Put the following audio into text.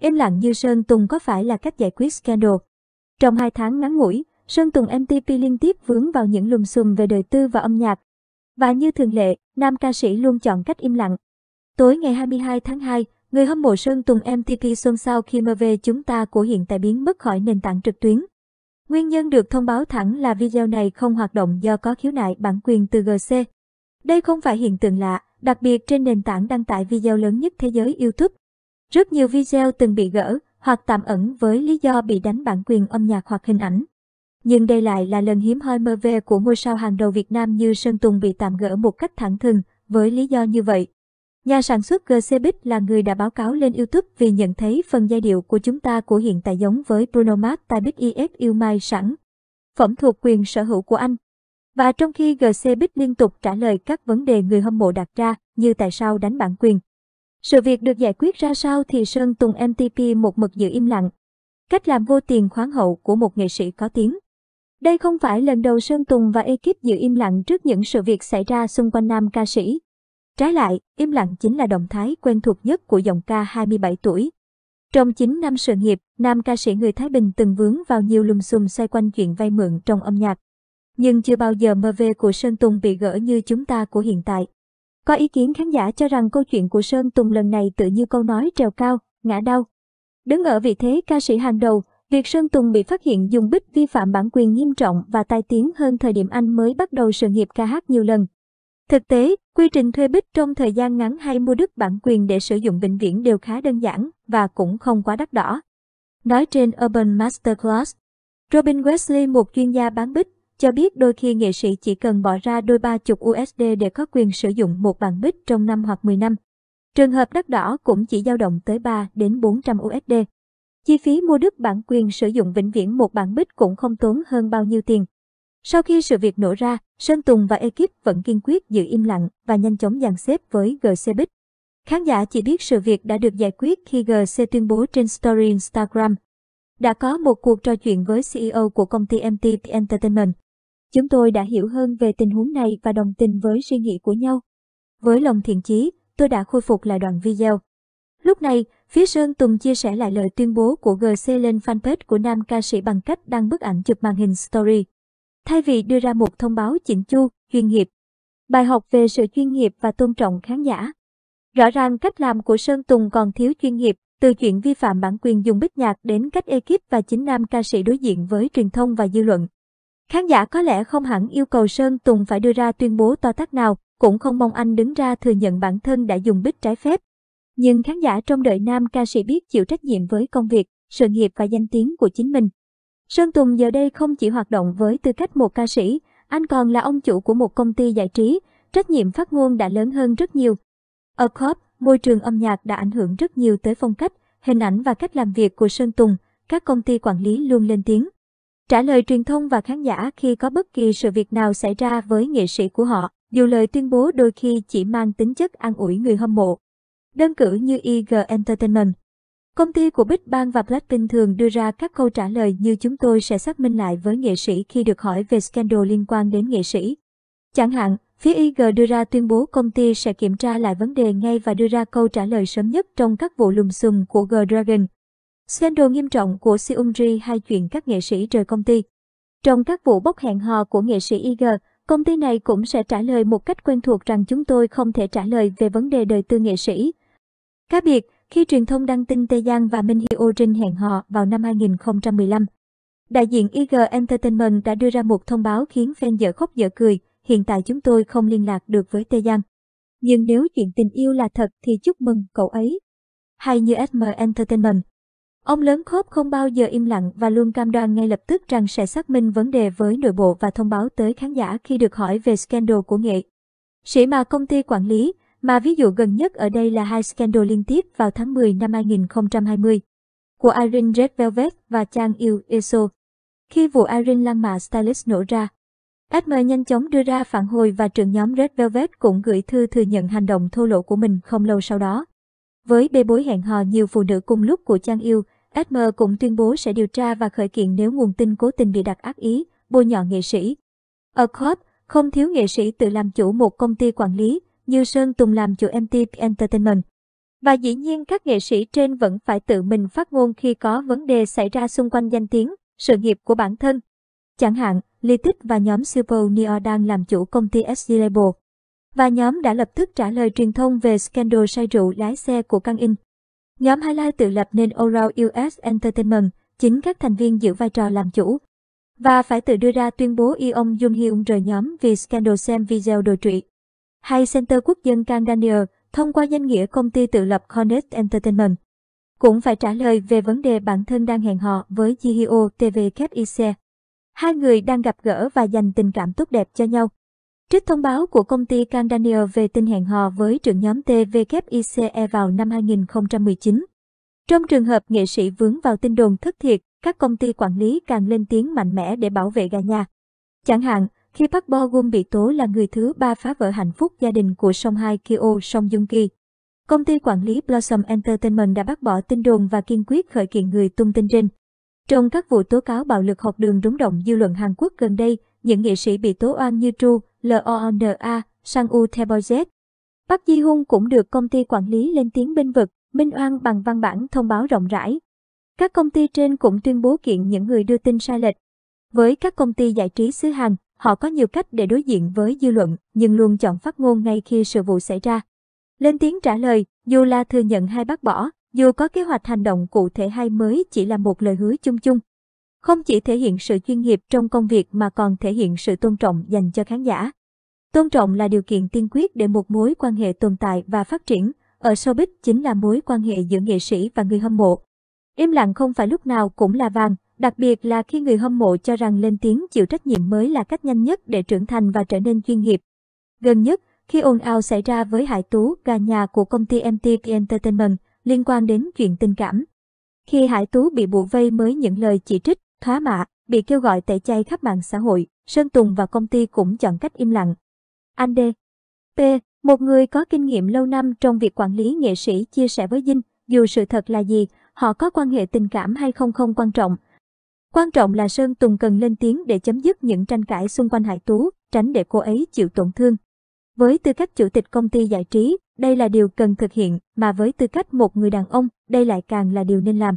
Im lặng như Sơn Tùng có phải là cách giải quyết scandal? Trong hai tháng ngắn ngủi, Sơn Tùng MTP liên tiếp vướng vào những lùm xùm về đời tư và âm nhạc. Và như thường lệ, nam ca sĩ luôn chọn cách im lặng. Tối ngày 22 tháng 2, người hâm mộ Sơn Tùng MTP xôn xao khi MV chúng ta của hiện tại biến mất khỏi nền tảng trực tuyến. Nguyên nhân được thông báo thẳng là video này không hoạt động do có khiếu nại bản quyền từ GC. Đây không phải hiện tượng lạ, đặc biệt trên nền tảng đăng tải video lớn nhất thế giới YouTube. Rất nhiều video từng bị gỡ hoặc tạm ẩn với lý do bị đánh bản quyền âm nhạc hoặc hình ảnh. Nhưng đây lại là lần hiếm hoi MV của ngôi sao hàng đầu Việt Nam như Sơn Tùng bị tạm gỡ một cách thẳng thừng với lý do như vậy. Nhà sản xuất GCbit là người đã báo cáo lên YouTube vì nhận thấy phần giai điệu của chúng ta của hiện tại giống với Bruno Mars tại Big EF yêu mai, sẵn. Phẩm thuộc, quyền, sở hữu của anh. Và trong khi GCbit liên tục trả lời các vấn đề người hâm mộ đặt ra như tại sao đánh bản quyền. Sự việc được giải quyết ra sao thì Sơn Tùng MTP một mực giữ im lặng. Cách làm vô tiền khoáng hậu của một nghệ sĩ có tiếng. Đây không phải lần đầu Sơn Tùng và ekip giữ im lặng trước những sự việc xảy ra xung quanh nam ca sĩ. Trái lại, im lặng chính là động thái quen thuộc nhất của giọng ca 27 tuổi. Trong 9 năm sự nghiệp, nam ca sĩ người Thái Bình từng vướng vào nhiều lùm xùm xoay quanh chuyện vay mượn trong âm nhạc. Nhưng chưa bao giờ MV của Sơn Tùng bị gỡ như chúng ta của hiện tại. Có ý kiến khán giả cho rằng câu chuyện của Sơn Tùng lần này tự như câu nói trèo cao, ngã đau. Đứng ở vị thế ca sĩ hàng đầu, việc Sơn Tùng bị phát hiện dùng bích vi phạm bản quyền nghiêm trọng và tai tiếng hơn thời điểm anh mới bắt đầu sự nghiệp ca hát nhiều lần. Thực tế, quy trình thuê bích trong thời gian ngắn hay mua đứt bản quyền để sử dụng vĩnh viễn đều khá đơn giản và cũng không quá đắt đỏ. Nói trên Urban Masterclass, Robin Wesley, một chuyên gia bán bích, cho biết đôi khi nghệ sĩ chỉ cần bỏ ra đôi ba chục USD để có quyền sử dụng một bản bích trong năm hoặc 10 năm. Trường hợp đắt đỏ cũng chỉ dao động tới 3 đến 400 USD. Chi phí mua đứt bản quyền sử dụng vĩnh viễn một bản bích cũng không tốn hơn bao nhiêu tiền. Sau khi sự việc nổ ra, Sơn Tùng và ekip vẫn kiên quyết giữ im lặng và nhanh chóng dàn xếp với GC Bích. Khán giả chỉ biết sự việc đã được giải quyết khi GC tuyên bố trên story Instagram. Đã có một cuộc trò chuyện với CEO của công ty MTP Entertainment. Chúng tôi đã hiểu hơn về tình huống này và đồng tình với suy nghĩ của nhau. Với lòng thiện chí, tôi đã khôi phục lại đoạn video. Lúc này, phía Sơn Tùng chia sẻ lại lời tuyên bố của GC lên fanpage của nam ca sĩ bằng cách đăng bức ảnh chụp màn hình story. Thay vì đưa ra một thông báo chỉnh chu, chuyên nghiệp. Bài học về sự chuyên nghiệp và tôn trọng khán giả. Rõ ràng cách làm của Sơn Tùng còn thiếu chuyên nghiệp, từ chuyện vi phạm bản quyền dùng bích nhạc đến cách ekip và chính nam ca sĩ đối diện với truyền thông và dư luận. Khán giả có lẽ không hẳn yêu cầu Sơn Tùng phải đưa ra tuyên bố to tát nào, cũng không mong anh đứng ra thừa nhận bản thân đã dùng bích trái phép. Nhưng khán giả trong đợi nam ca sĩ biết chịu trách nhiệm với công việc, sự nghiệp và danh tiếng của chính mình. Sơn Tùng giờ đây không chỉ hoạt động với tư cách một ca sĩ, anh còn là ông chủ của một công ty giải trí, trách nhiệm phát ngôn đã lớn hơn rất nhiều. Ở Corp, môi trường âm nhạc đã ảnh hưởng rất nhiều tới phong cách, hình ảnh và cách làm việc của Sơn Tùng, các công ty quản lý luôn lên tiếng. Trả lời truyền thông và khán giả khi có bất kỳ sự việc nào xảy ra với nghệ sĩ của họ, dù lời tuyên bố đôi khi chỉ mang tính chất an ủi người hâm mộ. Đơn cử như IG Entertainment. Công ty của Big Bang và Blackpink thường đưa ra các câu trả lời như chúng tôi sẽ xác minh lại với nghệ sĩ khi được hỏi về scandal liên quan đến nghệ sĩ. Chẳng hạn, phía IG đưa ra tuyên bố công ty sẽ kiểm tra lại vấn đề ngay và đưa ra câu trả lời sớm nhất trong các vụ lùm xùm của G-Dragon. Scandal nghiêm trọng của Seungri hay chuyện các nghệ sĩ rời công ty. Trong các vụ bốc hẹn hò của nghệ sĩ IG, công ty này cũng sẽ trả lời một cách quen thuộc rằng chúng tôi không thể trả lời về vấn đề đời tư nghệ sĩ. Cá biệt, khi truyền thông đăng tin Tê Giang và Minh Hyo Jin hẹn hò vào năm 2015. Đại diện IG Entertainment đã đưa ra một thông báo khiến fan dở khóc dở cười, hiện tại chúng tôi không liên lạc được với Tê Giang. Nhưng nếu chuyện tình yêu là thật thì chúc mừng cậu ấy. Hay như SM Entertainment. Ông lớn khốp không bao giờ im lặng và luôn cam đoan ngay lập tức rằng sẽ xác minh vấn đề với nội bộ và thông báo tới khán giả khi được hỏi về scandal của nghệ. Sĩ mà công ty quản lý, mà ví dụ gần nhất ở đây là hai scandal liên tiếp vào tháng 10 năm 2020 của Irene Red Velvet và Chang Yu Eso. Khi vụ Irene lăng mạ stylist nổ ra, SM nhanh chóng đưa ra phản hồi và trưởng nhóm Red Velvet cũng gửi thư thừa nhận hành động thô lỗ của mình không lâu sau đó. Với bê bối hẹn hò nhiều phụ nữ cùng lúc của Chang Yu, SM cũng tuyên bố sẽ điều tra và khởi kiện nếu nguồn tin cố tình bị đặt ác ý, bôi nhọ nghệ sĩ. Ở Corp, không thiếu nghệ sĩ tự làm chủ một công ty quản lý, như Sơn Tùng làm chủ MTP Entertainment. Và dĩ nhiên các nghệ sĩ trên vẫn phải tự mình phát ngôn khi có vấn đề xảy ra xung quanh danh tiếng, sự nghiệp của bản thân. Chẳng hạn, Litic và nhóm Super Junior đang làm chủ công ty SG Label. Và nhóm đã lập tức trả lời truyền thông về scandal say rượu lái xe của Căng In. Nhóm Highlight tự lập nên Oral US Entertainment, chính các thành viên giữ vai trò làm chủ. Và phải tự đưa ra tuyên bố y ông Jung Hyun rời nhóm vì scandal xem video đồi trụy. Hay Center Quốc dân Kang Daniel, thông qua danh nghĩa công ty tự lập Connect Entertainment. Cũng phải trả lời về vấn đề bản thân đang hẹn hò với Jihyo TV Kep Hai người đang gặp gỡ và dành tình cảm tốt đẹp cho nhau. Trích thông báo của công ty Kang Daniel về tin hẹn hò với trưởng nhóm TVKICE vào năm 2019. Trong trường hợp nghệ sĩ vướng vào tin đồn thất thiệt, các công ty quản lý càng lên tiếng mạnh mẽ để bảo vệ gà nhà. Chẳng hạn, khi Park Bo Gum bị tố là người thứ ba phá vỡ hạnh phúc gia đình của Song Hai Kyo Song Joong Ki. Công ty quản lý Blossom Entertainment đã bác bỏ tin đồn và kiên quyết khởi kiện người tung tin trên. Trong các vụ tố cáo bạo lực học đường rúng động dư luận Hàn Quốc gần đây, những nghệ sĩ bị tố oan như Tru, LONA, Sang U Taeboyz. Park Ji Hun cũng được công ty quản lý lên tiếng binh vực, minh oan bằng văn bản thông báo rộng rãi. Các công ty trên cũng tuyên bố kiện những người đưa tin sai lệch. Với các công ty giải trí xứ Hàn, họ có nhiều cách để đối diện với dư luận, nhưng luôn chọn phát ngôn ngay khi sự vụ xảy ra. Lên tiếng trả lời, dù là thừa nhận hay bác bỏ, dù có kế hoạch hành động cụ thể hay mới chỉ là một lời hứa chung chung. Không chỉ thể hiện sự chuyên nghiệp trong công việc mà còn thể hiện sự tôn trọng dành cho khán giả. Tôn trọng là điều kiện tiên quyết để một mối quan hệ tồn tại và phát triển. Ở showbiz chính là mối quan hệ giữa nghệ sĩ và người hâm mộ. Im lặng không phải lúc nào cũng là vàng, đặc biệt là khi người hâm mộ cho rằng lên tiếng chịu trách nhiệm mới là cách nhanh nhất để trưởng thành và trở nên chuyên nghiệp. Gần nhất, khi ồn ào xảy ra với Hải Tú, gà nhà của công ty MTP Entertainment liên quan đến chuyện tình cảm. Khi Hải Tú bị bùa vây mới những lời chỉ trích, Thóa mạ, bị kêu gọi tẩy chay khắp mạng xã hội, Sơn Tùng và công ty cũng chọn cách im lặng. Anh D. P. Một người có kinh nghiệm lâu năm trong việc quản lý nghệ sĩ chia sẻ với Dinh, dù sự thật là gì, họ có quan hệ tình cảm hay không không quan trọng. Quan trọng là Sơn Tùng cần lên tiếng để chấm dứt những tranh cãi xung quanh Hải Tú, tránh để cô ấy chịu tổn thương. Với tư cách chủ tịch công ty giải trí, đây là điều cần thực hiện, mà với tư cách một người đàn ông, đây lại càng là điều nên làm.